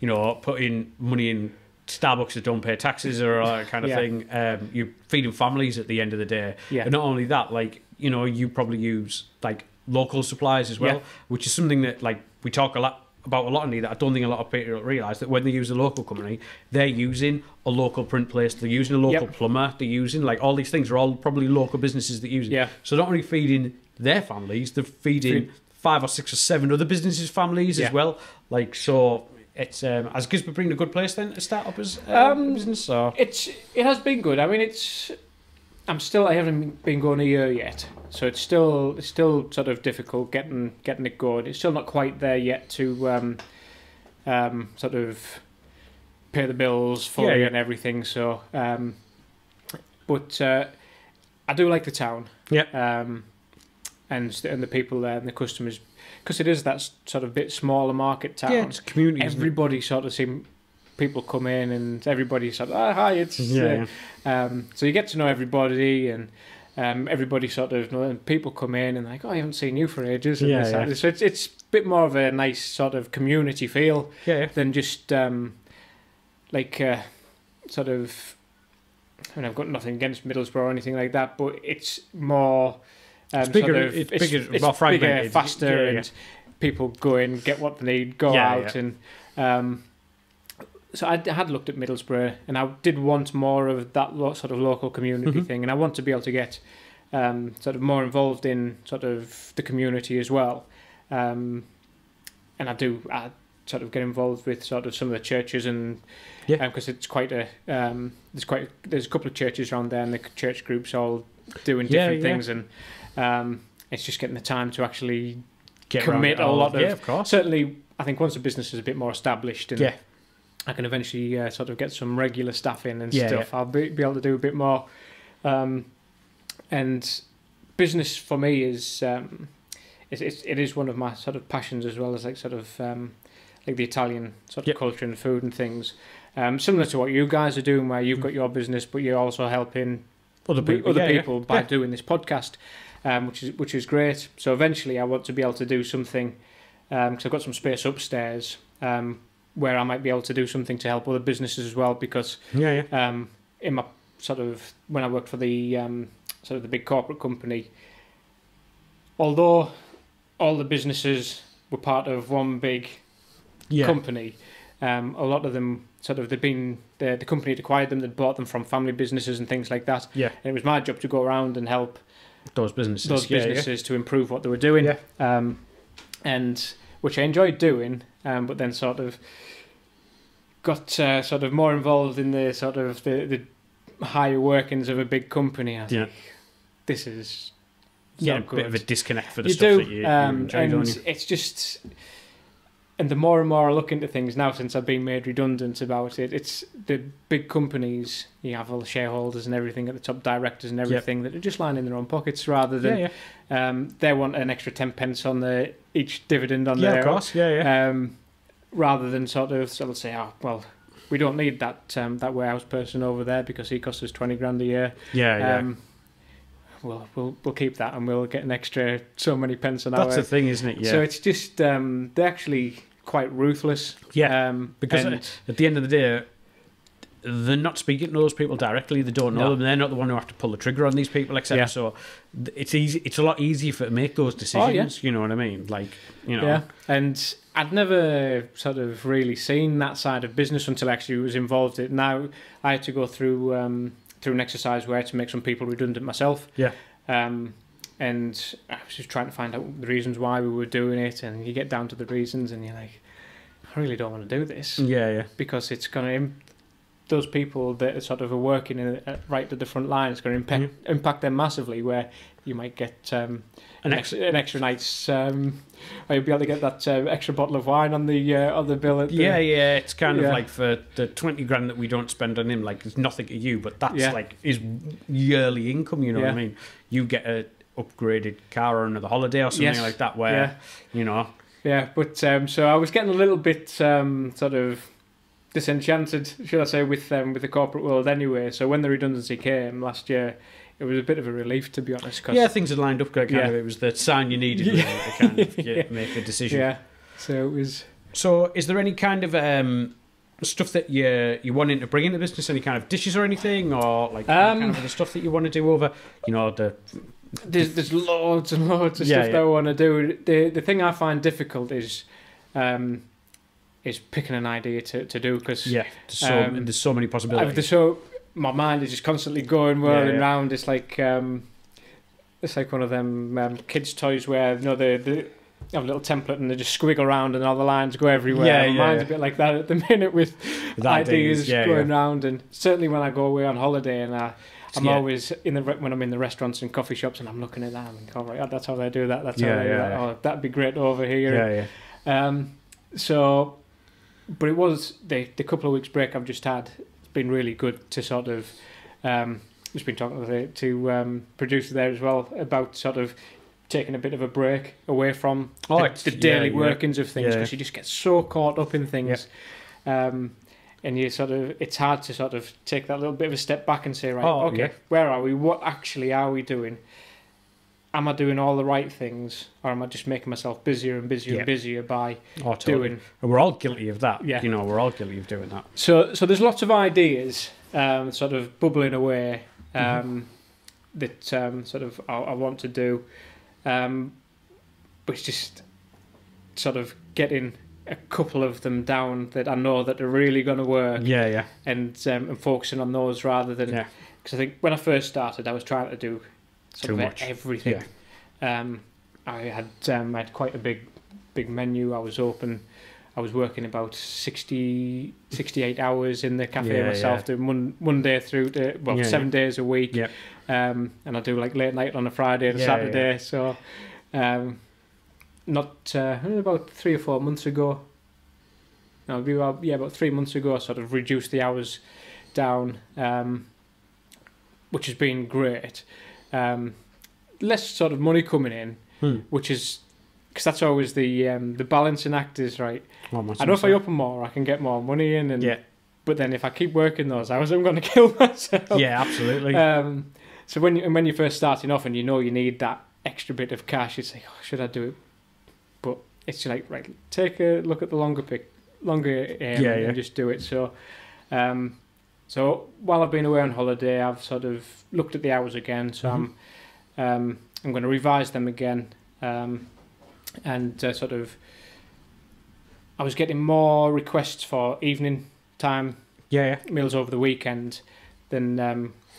you know, putting money in Starbucks that don't pay taxes or all that kind of Yeah. thing. Um, you're feeding families at the end of the day. yeah, And not only that, like you know, you probably use like local suppliers as well, Yeah. which is something that like we talk a lot about a lot in here that I don't think a lot of people realise that when they use a local company, they're using a local print place, they're using a local Yep. plumber, they're using like all these things are all probably local businesses that use it. yeah, So not only feeding their families, they're feeding Feed- five or six or seven other businesses' families Yeah. as well. Like so, it's um, has Guisborough been a good place then to start up as Um, a business? Or it's it has been good. I mean, it's I'm still I haven't been going a year yet, so it's still it's still sort of difficult getting getting it going. It's still not quite there yet to um, um, sort of pay the bills fully Yeah, yeah. and everything. So, um, but uh, I do like the town. Yeah. Um, and and the people there and the customers, because it is that sort of bit smaller market town yeah, it's community. everybody sort of seem people come in and everybody sort of oh, hi it's Yeah, uh, um, so you get to know everybody and um, everybody sort of and people come in and like oh I haven't seen you for ages and Yeah, this, that. yeah. so it's it's a bit more of a nice sort of community feel yeah, yeah. than just um, like uh, sort of I mean I've got nothing against Middlesbrough or anything like that but it's more um, It's bigger- sort of, it's bigger, more fragmented. faster Yeah, yeah. and people go in get what they need go out and um, so I had looked at Middlesbrough, and I did want more of that lo- sort of local community Mhm. thing, and I want to be able to get um, sort of more involved in sort of the community as well. Um, and I do, I sort of get involved with sort of some of the churches, and Yeah. because it's quite a um, there's quite there's a couple of churches around there, and the church groups all doing different yeah. things, and um, it's just getting the time to actually Get commit a lot of- yeah, of course. certainly. I think once a business is a bit more established, and Yeah. I can eventually uh, sort of get some regular staff in and Yeah, stuff. I'll be, be able to do a bit more. Um, and business for me is um, it's, it's, it is one of my sort of passions as well as like sort of um, like the Italian sort of Yep. culture and food and things. Um, similar to what you guys are doing, where you've Mm. got your business, but you're also helping Other other people, people, yeah, yeah. by Yeah. doing this podcast, um, which is which is great. So eventually, I want to be able to do something because I've got some space upstairs um, where I might be able to do something to help other businesses as well. Because Yeah, yeah. um, in my sort of when I worked for the um, sort of the big corporate company, although all the businesses were part of one big Yeah. company. Um, a lot of them sort of they'd been the, the company had acquired them, they'd bought them from family businesses and things like that. Yeah. And it was my job to go around and help Those businesses. those yeah, yeah. businesses to improve what they were doing. Yeah. Um, and which I enjoyed doing, um, but then sort of got uh, sort of more involved in the sort of the, the higher workings of a big company. I Yeah. like, this is Yeah, a not bit of a disconnect for the you stuff do, that you, you um, enjoy, don't and you? it's just. And the more and more I look into things now, since I've been made redundant about it, it's the big companies. You have all the shareholders and everything at the top, directors and everything that are just lining their own pockets rather than Yeah, yeah. um, they want an extra ten pence on the each dividend on Yeah, their of course. Yeah, yeah. um, rather than sort of sort of say, oh well, we don't need that um, that warehouse person over there because he costs us twenty grand a year. yeah, yeah. Um, we'll we'll we'll keep that and we'll get an extra so many pence an That's the thing, isn't it? Yeah. So it's just um, they're actually quite ruthless. yeah. um, because and- At the end of the day, they're not speaking to those people directly. They don't know No. them. They're not the one who have to pull the trigger on these people, etc. Yeah. Oh, So it's easy. It's a lot easier for to make those decisions. You know what I mean? Like you know. Yeah, and I'd never sort of really seen that side of business until I actually was involved in it. Now I had to go through um, through an exercise where I had to make some people redundant myself. Yeah. Um, and I was just trying to find out the reasons why we were doing it, and you get down to the reasons, and you're like, I really don't want to do this Yeah, yeah. because it's going to those people that are sort of are working in, uh, right at the front line, it's going to impact impact them massively. Where you might get um, An extra, an extra night's, um, or you'll be able to get that uh, extra bottle of wine on the uh, on the bill. At the, Yeah, yeah, it's kind Yeah. of like for the twenty grand that we don't spend on him, like it's nothing to you, but that's Yeah. like his yearly income. You know what I mean? You get a upgraded car or another holiday or something Yes. like that, where yeah. you know, Yeah, but um, so I was getting a little bit um, sort of disenchanted, should I say, with um, with the corporate world anyway. So when the redundancy came last year, it was a bit of a relief to be honest. 'cause- yeah, things had lined up. Kind Yeah. of, it was the sign you needed really, to kind of yeah, make a decision. yeah. So it was So, is there any kind of um, stuff that you you wanting to bring into business? Any kind of dishes or anything, or like Um, kind of the stuff that you want to do over? You know, the there's there's loads and loads of Yeah, stuff yeah. that I want to do. The the thing I find difficult is um, is picking an idea to, to do because yeah, there's so Um, there's so many possibilities. so my mind is just constantly going whirling Yeah, yeah. round. It's like um, it's like one of them um, kids' toys where you know they, they have a little template and they just squiggle around and all the lines go everywhere. Yeah, My yeah, mine's yeah. a bit like that at the minute with With ideas, yeah, going yeah. round. And certainly when I go away on holiday and I, I'm Yeah. always in the re- when I'm in the restaurants and coffee shops and I'm looking at that. I'm like, all right, that's how they do that. That's Yeah, how they do that. yeah. Oh, that'd be great over here. Yeah, yeah. Um, so, but it was the the couple of weeks break I've just had. It's been really good to sort of. Um, just been talking to the to um, producer there as well about sort of taking a bit of a break away from Oh, the, the daily yeah. workings of things Yeah. because you just get so caught up in things. Um, and you sort of, it's hard to sort of take that little bit of a step back and say, right, Oh, okay, yeah. where are we? What actually are we doing? Am I doing all the right things, or am I just making myself busier and busier Yeah. and busier by Oh, totally. doing And we're all guilty of that. Yeah. You know, we're all guilty of doing that. So, so there's lots of ideas, um, sort of bubbling away, um, that um, sort of I, I want to do, um, but it's just sort of getting a couple of them down that I know that are really going to work, Yeah, yeah. and um, and focusing on those rather than Yeah. because I think when I first started, I was trying to do sort Too of much. everything. Um, I had um, I had quite a big big menu. I was open. I was working about 60, 68 hours in the cafe Yeah, myself, yeah. doing one one day through to well Yeah, seven days a week. Yeah. Um, and I do like late night on a Friday and a Yeah, Saturday. So, um, not uh, about three or four months ago. No, be about, yeah, about three months ago. I sort of reduced the hours down, um, which has been great. Um, less sort of money coming in, Hmm. which is because that's always the um, the balancing act is right. Well, I know if I open more, I can get more money in, and Yeah. but then if I keep working those hours, I'm going to kill myself. Yeah, absolutely. Um, so when you, and when you're first starting off and you know you need that extra bit of cash, it's like, oh, should I do it? It's like, right, take a look at the longer pic, longer aim Yeah, and yeah. just do it. So, um, so while I've been away on holiday, I've sort of looked at the hours again. So Mhm. I'm, um, I'm going to revise them again, um, and uh, sort of. I was getting more requests for evening time yeah, meals over the weekend than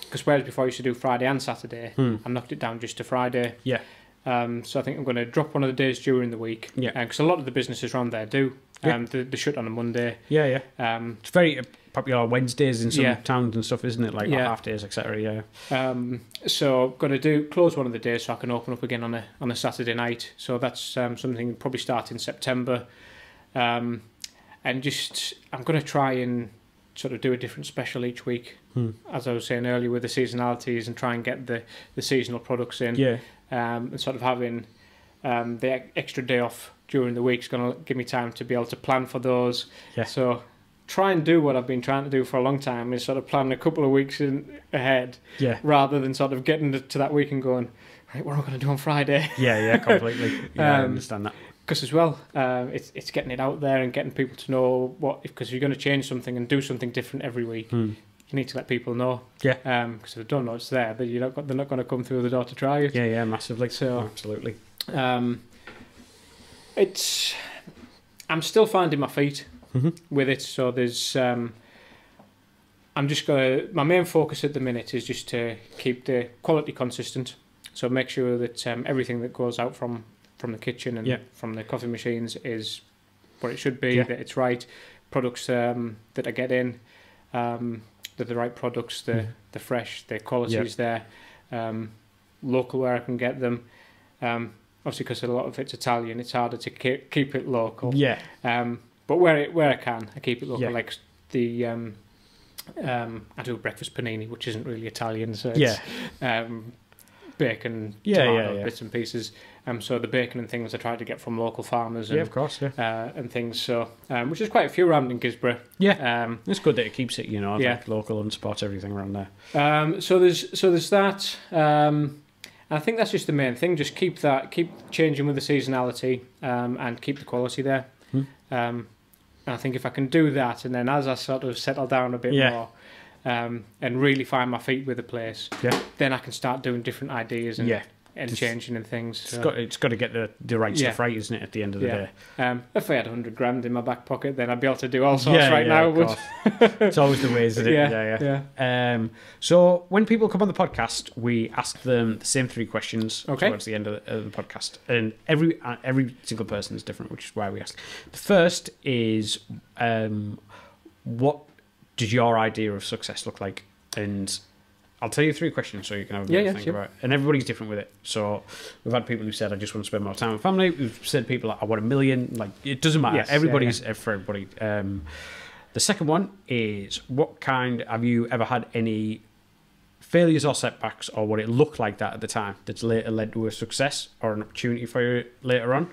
because whereas before I used to do Friday and Saturday. Hmm. I knocked it down just to Friday. Yeah. Um, so I think I'm going to drop one of the days during the week. Yeah. Because a lot of the businesses around there do. Yeah. Um, they, they shut on a Monday. Yeah, yeah. Um, It's very uh, popular Wednesdays in some Yeah. towns and stuff, isn't it? Like Yeah. half days, etc. Yeah. um, so going to do close one of the days so I can open up again on a on a Saturday night. So that's um, something probably start in September. Um, and just I'm going to try and sort of do a different special each week. Hmm. As I was saying earlier, with the seasonalities and try and get the, the seasonal products in. Yeah. Um, and sort of having um, the extra day off during the week is going to give me time to be able to plan for those. Yeah. So try and do what I've been trying to do for a long time is sort of plan a couple of weeks in, ahead Yeah. rather than sort of getting to, that week and going, right, what am I going to do on Friday? Yeah, yeah, completely. Yeah, I Um, understand that. Because as well, um, it's it's getting it out there and getting people to know what because you're going to change something and do something different every week, Hmm. You need to let people know. Yeah. Because if they don't know it's there, then you're not they're not going to come through the door to try it. Yeah, yeah, massively. So- absolutely. Um, it's I'm still finding my feet Mhm. with it. So there's um, I'm just gonna my main focus at the minute is just to keep the quality consistent. So make sure that um, everything that goes out from from the kitchen and Yeah. from the coffee machines is what it should be. Yeah. That it's right. Products um, that I get in. Um, they're the right products. They're Mm. they're fresh. Their quality Yeah. is there. Um, local where I can get them. Um, obviously, because a lot of it's Italian, it's harder to keep, keep it local. Yeah. Um, but where it, where I can, I keep it local. Yeah. Like the um, um, I do a breakfast panini, which isn't really Italian, so it's Yeah. um, bacon, Yeah, tomato, yeah, yeah. bits and pieces. Um, so the bacon and things I try to get from local farmers Yeah, and of course. Yeah. uh, and things. So um, which is quite a few around in Guisborough. Yeah. Um, It's good that it keeps it, you know, Yeah. like local and supports everything around there. um, so there's so there's that. Um, I think that's just the main thing. Just keep that, keep changing with the seasonality, um, and keep the quality there. Hmm. Um, and I think if I can do that, and then as I sort of settle down a bit Yeah. more, um, and really find my feet with the place, Yeah. then I can start doing different ideas and Yeah. and It's- changing and things. It's So, got it's got to get the the right Yeah. stuff right, isn't it? At the end of the Yeah. day. um, if I had hundred grand in my back pocket, then I'd be able to do all sorts right now. But it's always the way, isn't it? yeah, yeah. yeah. yeah. Um, so when people come on the podcast, we ask them the same three questions Okay. towards the end of the, of the podcast, and every uh, every single person is different, which is why we ask. The first is, um, what does your idea of success look like? And I'll tell you three questions so you can have a Yeah, yeah, think sure. about it. And everybody's different with it. So we've had people who said, I just want to spend more time with family. We've said people, like, I want a million. Like, it doesn't matter. Yes, yeah, Everybody's uh, for everybody. Um, the second one is what kind have you ever had any failures or setbacks or what it looked like that at the time that's later led to a success or an opportunity for you later on?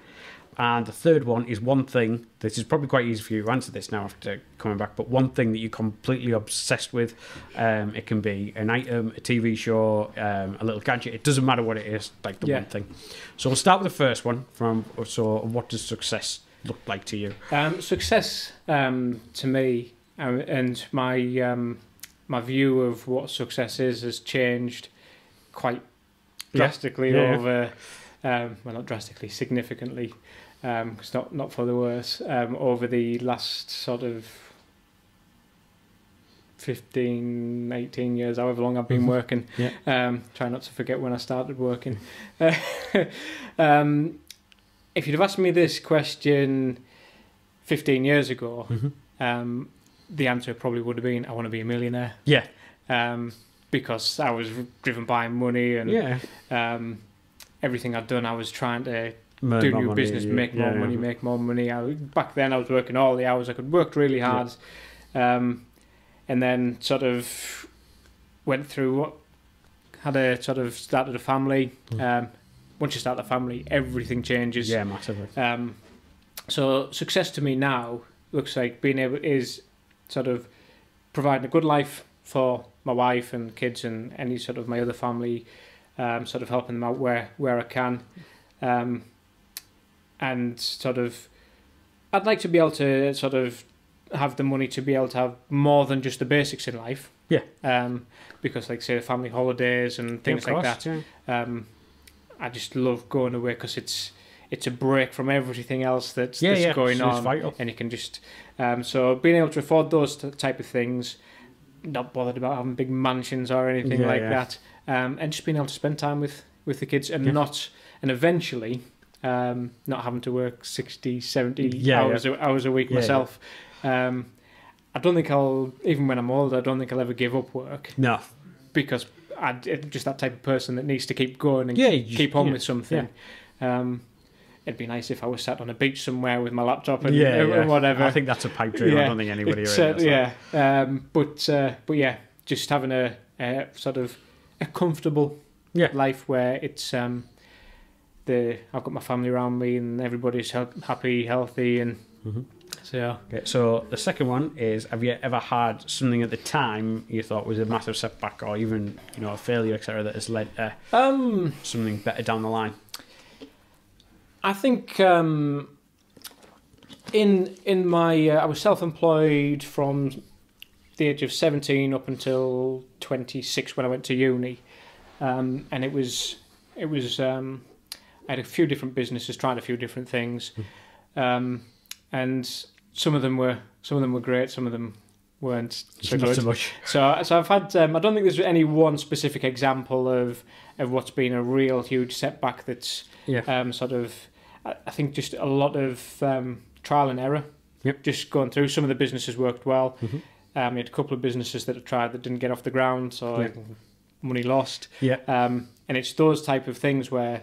And the third one is one thing. This is probably quite easy for you to answer this now after coming back, but one thing that you're completely obsessed with. Um, it can be an item, a TV show, um, a little gadget. It doesn't matter what it is. Like the Yeah. one thing. So we'll start with the first one. From so, what does success look like to you? Um, success um, to me um, and my um, my view of what success is has changed quite drastically Yeah, yeah. over um, well not drastically significantly because not not for the worse um, over the last sort of 15 18 years however long I've been Mhm. working Yeah. um, try not to forget when I started working um, if you'd have asked me this question 15 years ago, um, the answer probably would have been, I want to be a millionaire. Yeah. Um, because I was driven by money and Yeah. um, everything I'd done, I was trying to do new money, business, yeah, make more yeah, money, yeah. make more money. I, back then, I was working all the hours I could, worked really hard, um, and then sort of went through what had a sort of started a family. Mm. Um, once you start a family, everything changes. Yeah, massively. Um, so success to me now looks like being able is sort of providing a good life for my wife and kids and any sort of my other family, um, sort of helping them out where where I can, um, and sort of I'd like to be able to sort of have the money to be able to have more than just the basics in life. Yeah. Um, because like say the family holidays and things Yeah, like that. yeah. Um, I just love going away because it's it's a break from everything else that's, Yeah, that's yeah, going so it's on, vital. and you can just um, so being able to afford those t- type of things, not bothered about having big mansions or anything like that, um, and just being able to spend time with with the kids and not and eventually um, not having to work 60, 70 Yeah, hours A, hours a week Yeah, yeah. myself. Um, I don't think I'll even when I'm older. I don't think I'll ever give up work No. because I'm just that type of person that needs to keep going and Yeah, just- keep on yeah, with something. Um, it'd be nice if I was sat on a beach somewhere with my laptop and, yeah, and yeah. whatever. I think that's a pipe dream. I don't think anybody It's, uh, yeah, um, but uh, but yeah, just having a, a sort of a comfortable Yeah. life where it's um, the I've got my family around me and everybody's happy, healthy, and Mhm. so yeah. Okay, so the second one is: Have you ever had something at the time you thought was a massive setback, or even you know a failure, etc., that has led to Um, something better down the line? I think um, in in my uh, I was self-employed from the age of 17 up until 26 when I went to uni, um, and it was it was um, I had a few different businesses, tried a few different things, um, and some of them were some of them were great, some of them weren't so Not good. so much. So, so I've had. Um, I don't think there's any one specific example of of what's been a real huge setback. That's Yeah. um, sort of. I, I think just a lot of um, trial and error. Yep. Just going through. Some of the businesses worked well. Mhm. Um, we had a couple of businesses that have tried that didn't get off the ground, so money lost. Yeah. Um, and it's those type of things where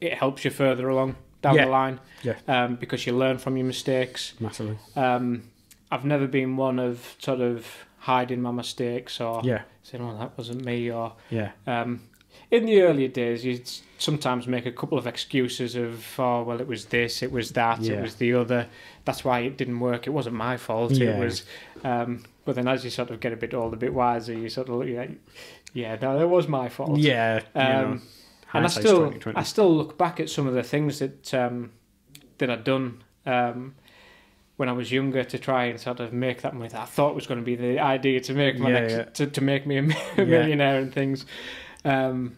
it helps you further along down Yeah. the line. Yeah. Um, because you learn from your mistakes. Massively. Um, I've never been one of sort of hiding my mistakes or Yeah. saying, "Oh, that wasn't me," or Yeah. um, in the earlier days, you'd sometimes make a couple of excuses of, "Oh, well, it was this, it was that, Yeah. it was the other. That's why it didn't work. It wasn't my fault. Yeah. It was." Um, but then, as you sort of get a bit older, a bit wiser, you sort of look at, "Yeah, no, it was my fault." Yeah. Um, and I still, I still look back at some of the things that um, that I'd done um, when I was younger to try and sort of make that money. that I thought was going to be the idea to make my Yeah, next, yeah. To, to make me a millionaire and things, um,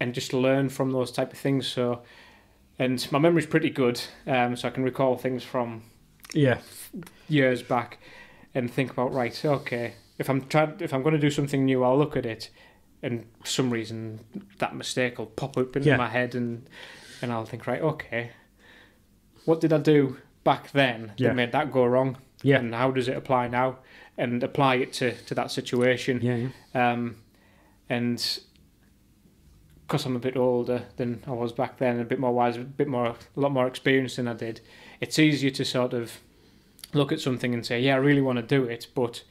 and just learn from those type of things. So, and my memory's pretty good, um, so I can recall things from yeah. years back and think about right okay if i'm trying if i'm going to do something new i'll look at it and for some reason that mistake will pop up into Yeah. my head and and i'll think right okay what did i do back then Yeah. that made that go wrong Yeah. and how does it apply now and apply it to to that situation Yeah. Yeah. um and because I'm a bit older than I was back then, a bit more wise, a bit more, a lot more experienced than I did, it's easier to sort of look at something and say, yeah, I really want to do it, but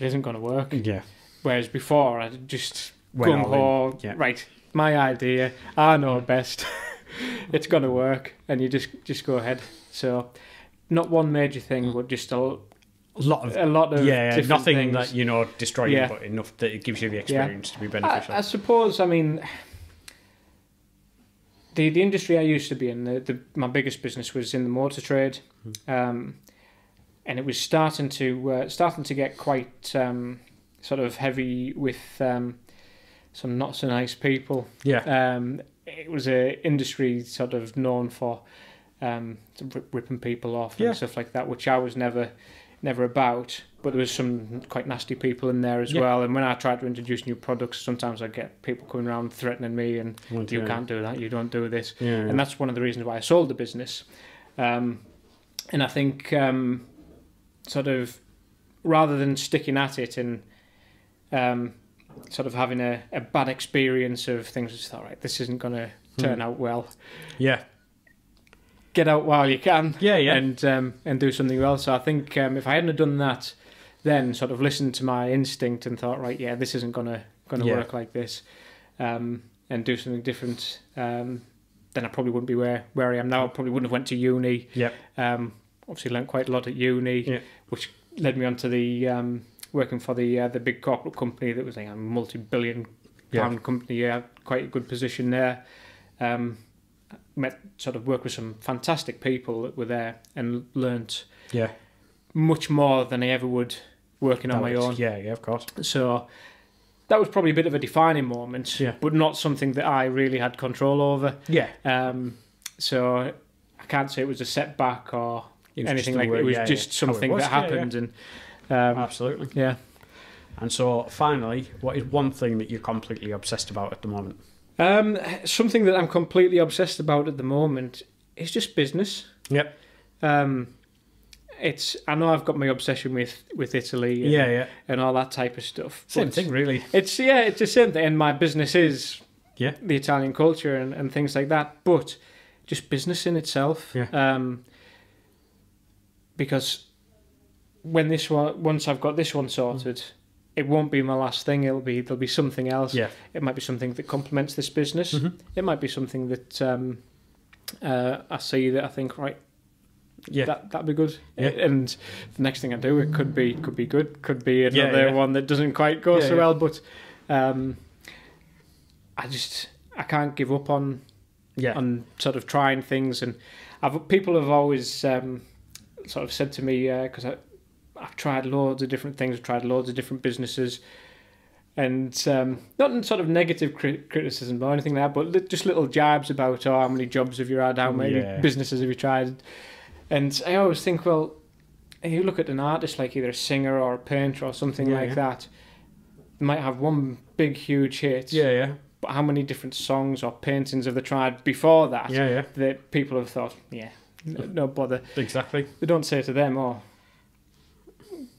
it isn't going to work. Yeah. Whereas before, I just gung ho, Yeah. right, my idea, I know best, it's going to work, and you just just go ahead. So, not one major thing, but just a, A lot of a lot of yeah, nothing things. that you know destroy Yeah. you, but enough that it gives you the experience to be I, beneficial. I suppose. I mean, the the industry I used to be in, the, the my biggest business was in the motor trade, um, and it was starting to uh, starting to get quite um, sort of heavy with um, some not so nice people. yeah, Um, it was a industry sort of known for um, ripping people off and stuff like that, which I was never never about. But there was some quite nasty people in there as Yeah. well. And when I tried to introduce new products, sometimes I get people coming around threatening me and Want you to- can't do that, you don't do this, Yeah, and that's one of the reasons why I sold the business. Um, and I think um, sort of rather than sticking at it and um, sort of having a, a bad experience of things, just thought, right, this isn't going to turn out well. yeah, Get out while you can yeah, yeah. and um, and do something well. So I think um, if I hadn't have done that, then sort of listened to my instinct and thought, right, yeah, this isn't gonna gonna Yeah. work like this, um, and do something different, um, then I probably wouldn't be where where I am now. I probably wouldn't have went to uni. Yep. Um, obviously learnt quite a lot at uni, Yeah. which led me on to the um, working for the uh, the big corporate company that was like a multi-billion Yeah. company. Yeah, quite a good position there. Um, met sort of worked with some fantastic people that were there and learnt yeah. much more than I ever would working on my was- own. Yeah, yeah, of course. So that was probably a bit of a defining moment, Yeah. but not something that I really had control over. Yeah, Um, so I can't say it was a setback or anything like that. It was yeah, just yeah. Something was, that happened, and um, absolutely. yeah. And so, finally, what is one thing that you're completely obsessed about at the moment? Um, something that I'm completely obsessed about at the moment is just business. Yep. Um, it's I know I've got my obsession with with Italy and, Yeah, yeah. and all that type of stuff. Same thing, really. It's yeah, it's the same thing. And my business is Yeah. the Italian culture and, and things like that. But just business in itself. Yeah. Um, because when this one, once I've got this one sorted, it won't be my last thing. It'll be there'll be something else. Yeah. It might be something that complements this business. Mhm. It might be something that um, uh, I see that I think right Yeah. that that'd be good. Yeah. And the next thing I do, it could be could be good. Could be another yeah. one that doesn't quite go Yeah, so yeah. well. But um, I just I can't give up on yeah. on sort of trying things. And I've people have always um, sort of said to me because I I've tried loads of different things. I've tried loads of different businesses. And um, not in sort of negative cri- criticism or anything like that, but li- just little jibes about, oh, how many jobs have you had? How many Yeah. businesses have you tried? And I always think, well, you look at an artist like either a singer or a painter or something Yeah, like yeah. that, they might have one big, huge hit, yeah, yeah. but how many different songs or paintings have they tried before that Yeah, yeah. that people have thought, yeah, no, no bother. Exactly. They don't say to them, oh,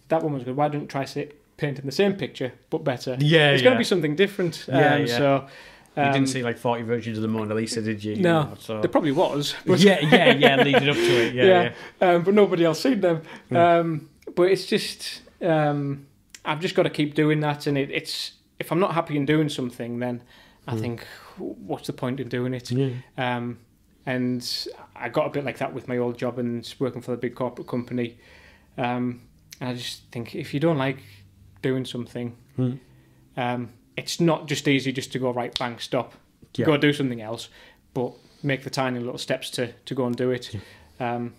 that one was good. Why don't you try say, painting the same picture but better? Yeah, It's going to be something different. Yeah, um, yeah. So you um, didn't see like 40 versions of the Mona Lisa, did you? No. You know, so. there probably was, but yeah, yeah, yeah, leading up to it. Yeah, yeah. Yeah. um, but nobody else seen them. Um, but it's just um, I've just got to keep doing that, and it, it's if I'm not happy in doing something, then I Hmm. think what's the point in doing it? Yeah. Um, and I got a bit like that with my old job and working for the big corporate company. Um, and I just think if you don't like doing something, Hmm. um, it's not just easy just to go right bang stop, Yeah. go do something else, but make the tiny little steps to, to go and do it. Um,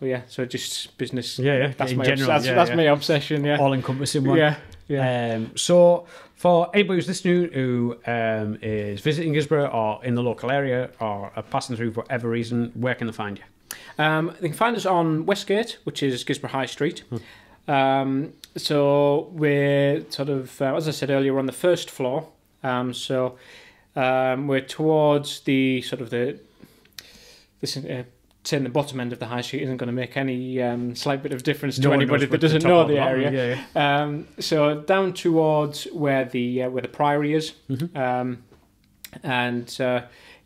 but yeah, so just business. Yeah, yeah. That's in my general, obs- that's, yeah, that's yeah. my obsession. Yeah, all encompassing one. yeah, yeah. Um, so, for anybody who's listening who um, is visiting Guisborough or in the local area or are passing through for whatever reason, where can they find you? Um, they can find us on Westgate, which is Guisborough High Street. Hmm. Um, so we're sort of, uh, as I said earlier, on the first floor. Um, so um, we're towards the sort of the this uh, saying the bottom end of the high street isn't going to make any um, slight bit of difference to No one anybody that doesn't top know the area. Yeah, yeah. Um, so down towards where the uh, where the priory is, Mhm. um, and uh,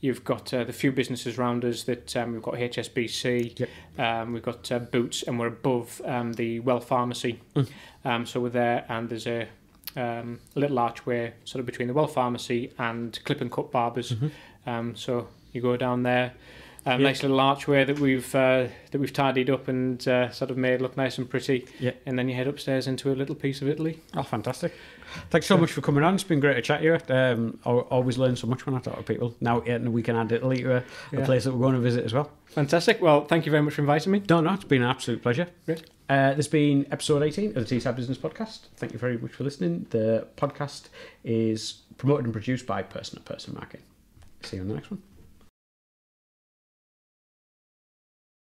You've got uh, the few businesses around us that um, we've got HSBC, yep. um, we've got uh, Boots, and we're above um, the Well Pharmacy. Mm. Um, so we're there, and there's a um, a little archway sort of between the Well Pharmacy and Clip and Cut Barbers. Mm-hmm. Um, so you go down there. Um, Yeah. Nice little archway that we've uh, that we've tidied up and uh, sort of made look nice and pretty. Yeah. And then you head upstairs into a little piece of Italy. Oh, fantastic. Thanks so much for coming on. It's been great to chat to you. Um, I always learn so much when I talk to people. Now, yeah, we can add Italy to a, a place that we're going to visit as well. Fantastic. Well, thank you very much for inviting me. No, no, it's been an absolute pleasure. Great. Uh, this has been episode 18 of the Teesside Business Podcast. Thank you very much for listening. The podcast is promoted and produced by Person to Person Marketing. See you on the next one.